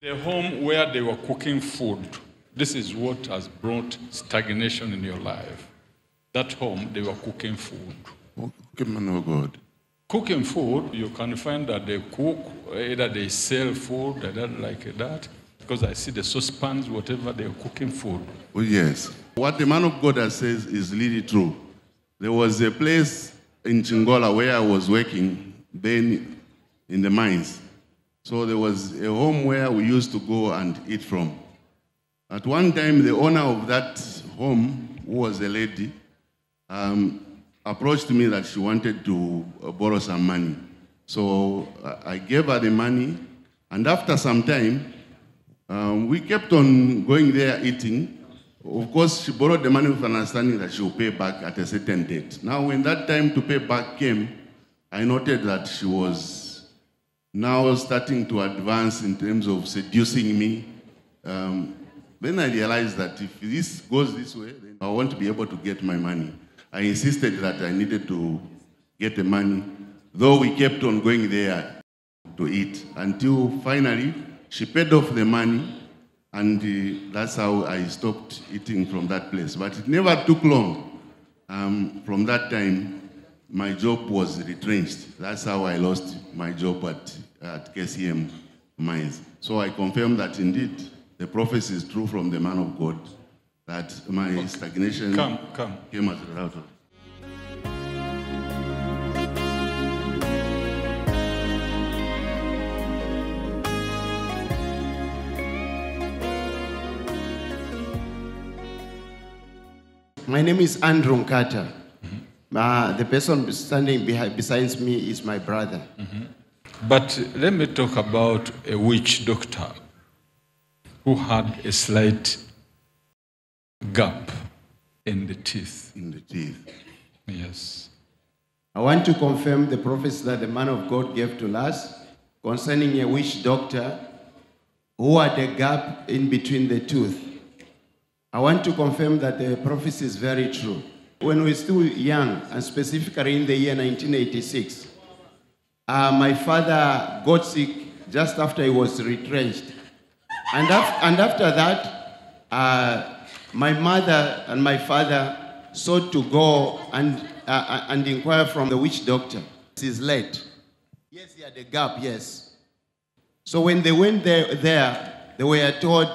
The home where they were cooking food, this is what has brought stagnation in your life. That home, they were cooking food. Okay, man of God. Cooking food, you can find that they cook, either they sell food, like that, because I see the saucepans, whatever they're cooking food. Oh, yes. What the man of God has said is really true. There was a place in Chingola where I was working then in the mines. So there was a home where we used to go and eat from. At one time, the owner of that home, who was a lady, um, approached me that she wanted to uh, borrow some money. So I gave her the money, and after some time, um, we kept on going there eating. Of course, she borrowed the money with an understanding that she will pay back at a certain date. Now, when that time to pay back came, I noted that she was now starting to advance in terms of seducing me. Um, then I realized that if this goes this way, then I want to be able to get my money. I insisted that I needed to get the money, though we kept on going there to eat until finally she paid off the money, and uh, that's how I stopped eating from that place. But it never took long. Um, from that time, my job was retrenched. That's how I lost my job at, at KCM Mines. So I confirm that indeed the prophecy is true from the man of God, that my stagnation Come, come. came as a result of My name is Andrew Nkata. Uh, the person standing behind, besides me is my brother. But let me talk about a witch doctor who had a slight gap in the teeth. in the teeth. Yes. I want to confirm the prophecy that the man of God gave to us concerning a witch doctor who had a gap in between the tooth. I want to confirm that the prophecy is very true. When we were still young, and specifically in the year 1986, uh, my father got sick just after he was retrenched. And, af- and after that, uh, my mother and my father sought to go and, uh, uh, and inquire from the witch doctor. It is late. Yes, he had a gap, yes. So when they went there, there they were told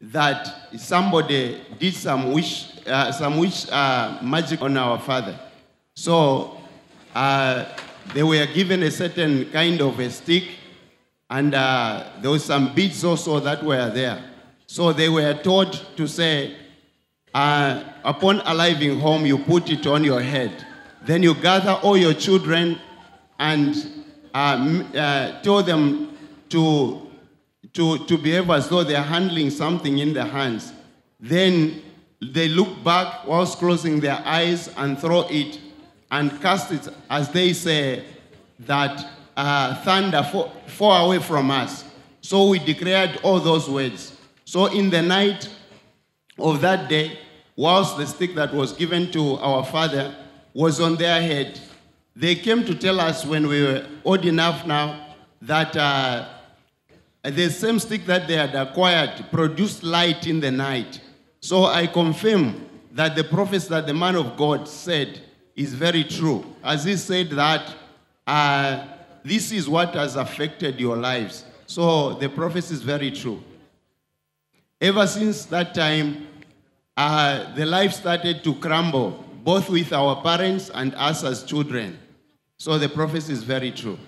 that somebody did some wish, uh, some wish uh, magic on our father. So uh, they were given a certain kind of a stick, and uh, there was some beads also that were there. So they were told to say, uh, upon arriving home, you put it on your head. Then you gather all your children and uh, tell them to, to, to behave as though they're handling something in their hands. Then they look back whilst closing their eyes and throw it and cast it, as they say, that uh, thunder fall away from us. So we declared all those words. So in the night of that day, whilst the stick that was given to our father was on their head, they came to tell us when we were old enough now that uh, the same stick that they had acquired produced light in the night. So I confirm that the prophecy that the man of God said is very true. As he said that uh, this is what has affected your lives. So the prophecy is very true. Ever since that time, uh, the life started to crumble, both with our parents and us as children. So the prophecy is very true.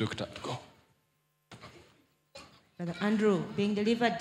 Witch doctor, go. Brother Andrew, being delivered